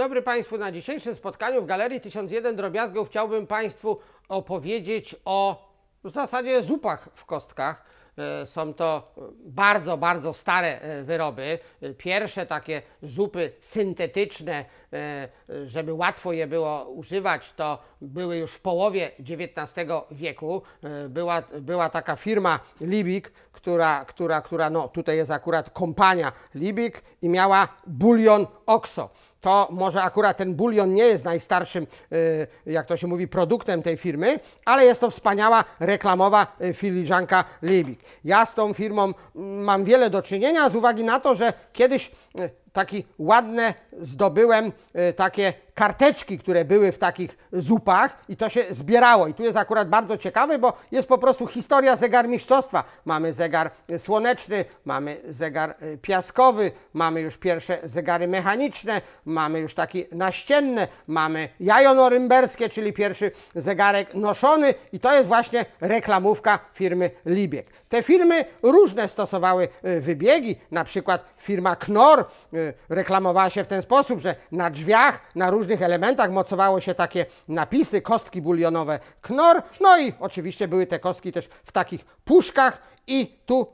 dobry Państwu. Na dzisiejszym spotkaniu w Galerii 1001 Drobiazgów chciałbym Państwu opowiedzieć o w zasadzie zupach w kostkach. E, Są to bardzo, bardzo stare e, wyroby. E, Pierwsze takie zupy syntetyczne, żeby łatwo je było używać, to były już w połowie XIX wieku. Była, była taka firma Libik, która, która, która no tutaj jest akurat kompania Libik i miała bulion Oxo to może akurat ten bulion nie jest najstarszym, y, jak to się mówi, produktem tej firmy, ale jest to wspaniała reklamowa y, filiżanka Libik. Ja z tą firmą mm, mam wiele do czynienia z uwagi na to, że kiedyś y, taki ładne zdobyłem y, takie karteczki, które były w takich zupach i to się zbierało. I tu jest akurat bardzo ciekawe, bo jest po prostu historia zegarmistrzostwa. Mamy zegar y, słoneczny, mamy zegar y, piaskowy, mamy już pierwsze zegary mechaniczne, mamy już takie naścienne, mamy jajo norymberskie, czyli pierwszy zegarek noszony i to jest właśnie reklamówka firmy Libieg. Te firmy różne stosowały wybiegi, na przykład firma Knorr reklamowała się w ten sposób, że na drzwiach, na różnych elementach mocowało się takie napisy, kostki bulionowe Knorr, no i oczywiście były te kostki też w takich puszkach i tu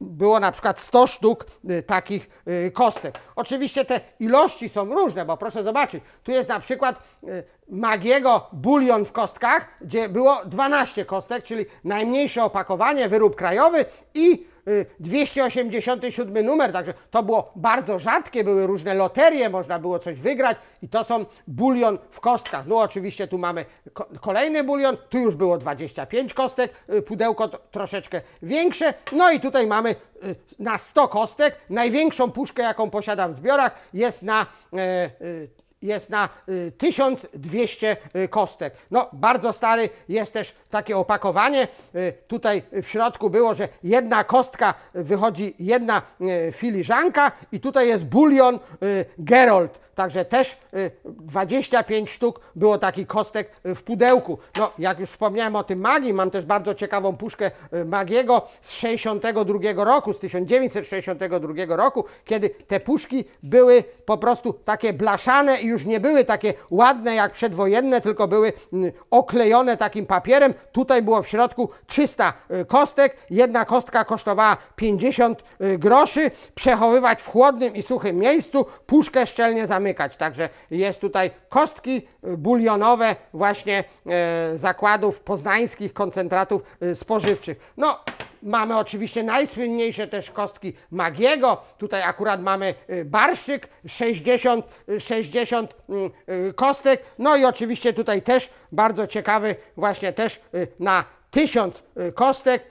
było na przykład 100 sztuk y, takich y, kostek. Oczywiście te ilości są różne, bo proszę zobaczyć, tu jest na przykład y, Magiego bulion w kostkach, gdzie było 12 kostek, czyli najmniejsze opakowanie, wyrób krajowy i y, 287 numer, także to było bardzo rzadkie, były różne loterie, można było coś wygrać i to są bulion w kostkach. No oczywiście tu mamy ko kolejny bulion, tu już było 25 kostek, y, pudełko troszeczkę większe, no i tutaj mamy y, na 100 kostek, największą puszkę jaką posiadam w zbiorach jest na e, y, jest na y, 1200 y, kostek. No, bardzo stary jest też takie opakowanie. Y, tutaj w środku było, że jedna kostka wychodzi jedna y, filiżanka i tutaj jest bulion y, Gerold. Także też y, 25 sztuk było takich kostek y, w pudełku. No, jak już wspomniałem o tym magii, mam też bardzo ciekawą puszkę y, Magiego z 62 roku, z 1962 roku, kiedy te puszki były po prostu takie blaszane i już nie były takie ładne jak przedwojenne, tylko były mm, oklejone takim papierem. Tutaj było w środku 300 y, kostek. Jedna kostka kosztowała 50 y, groszy. Przechowywać w chłodnym i suchym miejscu, puszkę szczelnie zamykać. Także jest tutaj kostki y, bulionowe właśnie zakładów poznańskich koncentratów spożywczych. No, Mamy oczywiście najsłynniejsze też kostki Magiego. Tutaj akurat mamy y, barszczyk, 60, y, 60 mm, y, kostek. No i oczywiście tutaj też bardzo ciekawy właśnie też y, na 1000 y, kostek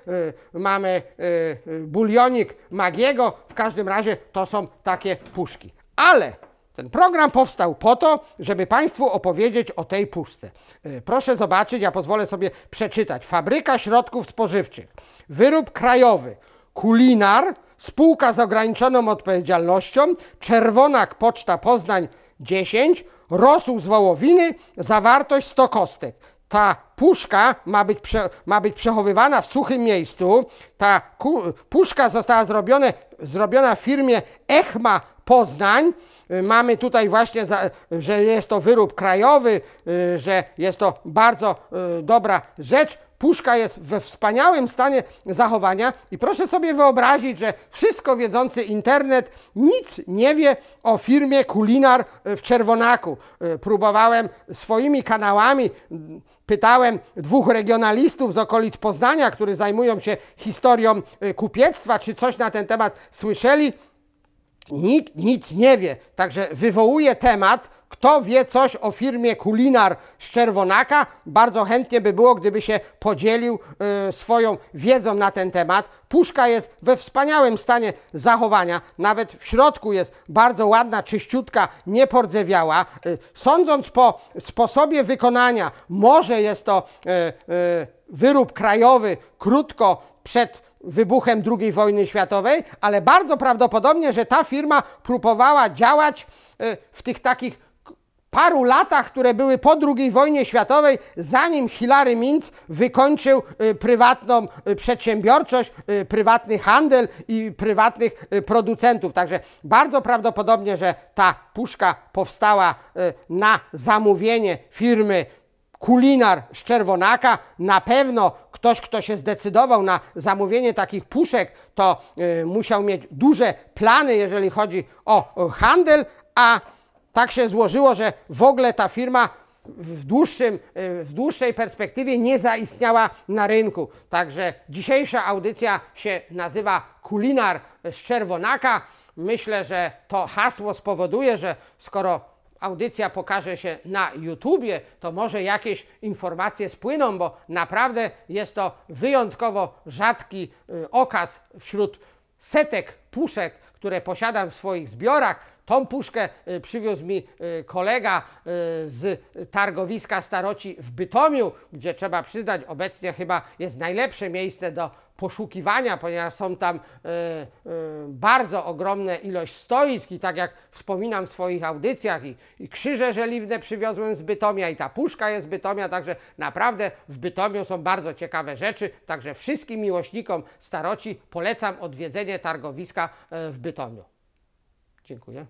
y, mamy y, y, bulionik Magiego. W każdym razie to są takie puszki. Ale ten program powstał po to, żeby Państwu opowiedzieć o tej puszce. Y, Proszę zobaczyć, ja pozwolę sobie przeczytać. Fabryka środków spożywczych, wyrób krajowy, kulinar, spółka z ograniczoną odpowiedzialnością, Czerwonak Poczta Poznań 10, rosół z wołowiny, zawartość 100 kostek. Ta puszka ma być, prze, ma być przechowywana w suchym miejscu. Ta ku, puszka została zrobione, zrobiona w firmie Echma Poznań. Y, Mamy tutaj właśnie, że jest to wyrób krajowy, y, że jest to bardzo y, dobra rzecz. Puszka jest we wspaniałym stanie zachowania i proszę sobie wyobrazić, że wszystko wiedzący internet nic nie wie o firmie Kulinar w Czerwonaku. Próbowałem swoimi kanałami, pytałem dwóch regionalistów z okolic Poznania, którzy zajmują się historią kupiectwa, czy coś na ten temat słyszeli. Nikt nic nie wie, także wywołuje temat. Kto wie coś o firmie Kulinar z Czerwonaka? Bardzo chętnie by było, gdyby się podzielił y, swoją wiedzą na ten temat. Puszka jest we wspaniałym stanie zachowania, nawet w środku jest bardzo ładna, czyściutka, niepordzewiała. Y, sądząc po sposobie wykonania, może jest to y, y, wyrób krajowy krótko przed wybuchem II wojny światowej, ale bardzo prawdopodobnie, że ta firma próbowała działać y, w tych takich paru latach, które były po II wojnie światowej, zanim Hilary Mintz wykończył y, prywatną y, przedsiębiorczość, prywatny handel i prywatnych producentów. Także bardzo prawdopodobnie, że ta puszka powstała na zamówienie firmy Kulinar z Czerwonaka. Na pewno ktoś, kto się zdecydował na zamówienie takich puszek, to y, musiał mieć duże plany, jeżeli chodzi o, handel, a tak się złożyło, że w ogóle ta firma w, dłuższym, y, w dłuższej perspektywie nie zaistniała na rynku. Także dzisiejsza audycja się nazywa Kulinar z Czerwonaka. Myślę, że to hasło spowoduje, że skoro audycja pokaże się na YouTubie, to może jakieś informacje spłyną, bo naprawdę jest to wyjątkowo rzadki y, okaz wśród setek puszek, które posiadam w swoich zbiorach. Tą puszkę y, przywiózł mi y, kolega z targowiska Staroci w Bytomiu, gdzie trzeba przyznać, obecnie chyba jest najlepsze miejsce do poszukiwania, ponieważ są tam y, y, bardzo ogromne ilość stoisk i tak jak wspominam w swoich audycjach i, i krzyże żeliwne przywiozłem z Bytomia i ta puszka jest z Bytomia, także naprawdę w Bytomiu są bardzo ciekawe rzeczy, także wszystkim miłośnikom staroci polecam odwiedzenie targowiska e, w Bytomiu. Dziękuję.